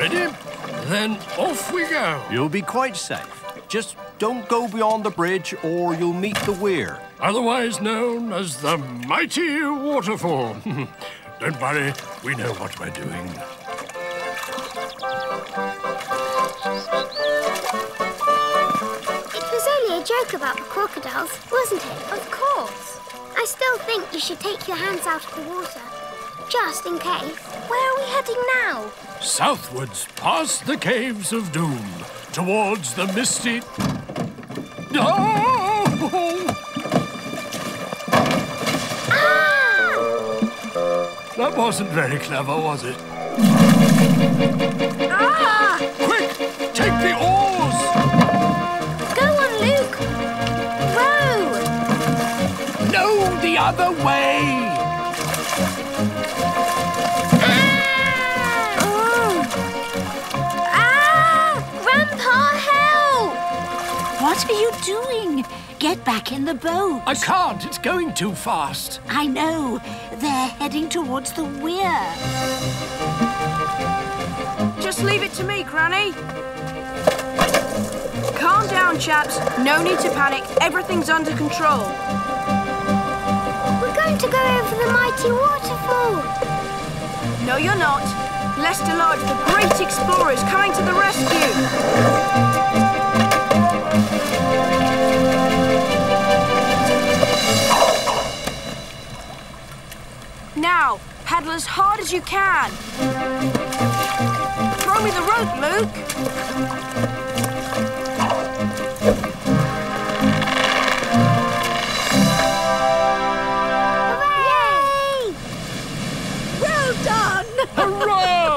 Ready? Then off we go. You'll be quite safe. Just don't go beyond the bridge or you'll meet the weir. Otherwise known as the Mighty Waterfall. don't worry, we know what we're doing. It was only a joke about the crocodiles, wasn't it? Of course. I still think you should take your hands out of the water. Just in case. Where are we heading now? Southwards, past the Caves of Doom, towards the misty... Oh! That wasn't very clever, was it? Ah! Quick, take the oars! Go on, Luke. Row! No, the other way! What are you doing? Get back in the boat. I can't, it's going too fast. I know. They're heading towards the weir. Just leave it to me, Granny. Calm down, chaps. No need to panic. Everything's under control. We're going to go over the mighty waterfall. No, you're not. Lester Large, the great explorer, is coming to the rescue. Now, paddle as hard as you can. Throw me the rope, Luke. Hooray! Yay! Well done! Hurrah!